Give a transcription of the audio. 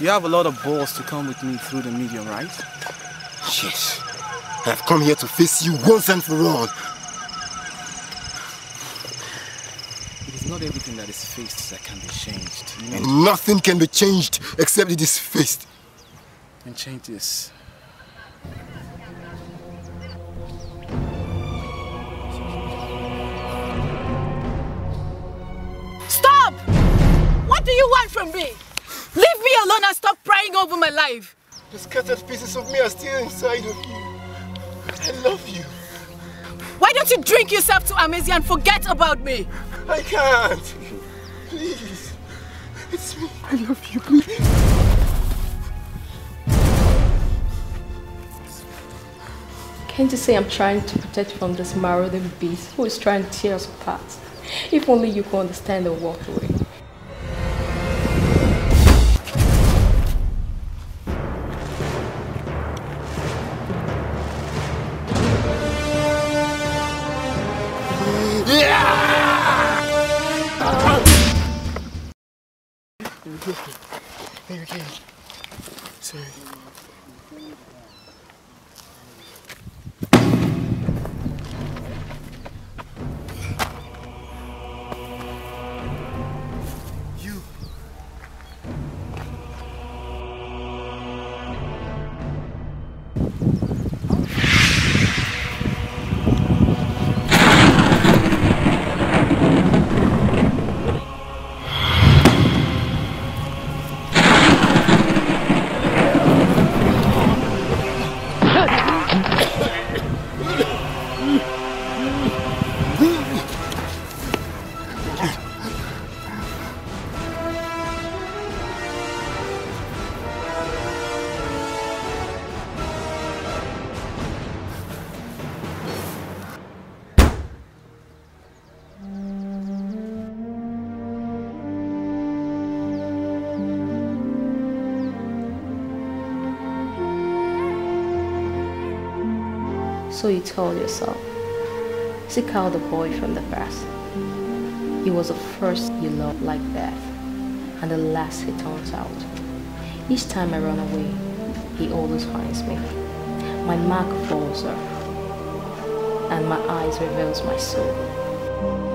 You have a lot of balls to come with me through the medium, right? Yes. I've come here to face you once and for all. It is not everything that is faced that can be changed. You know? nothing can be changed except it is faced. And change this. Stop! What do you want from me? Leave me alone and stop prying over my life. The scattered pieces of me are still inside of you. I love you. Why don't you drink yourself to amnesia and forget about me? I can't. Please. It's me. I love you, please. Can't you say I'm trying to protect you from this marauding beast who is trying to tear us apart? If only you could understand and walk away. Okay, okay. Sorry. You. So you told yourself, seek out the boy from the past. He was the first you loved like that, and the last he turns out. Each time I run away, he always finds me. My mark follows her, and my eyes reveals my soul.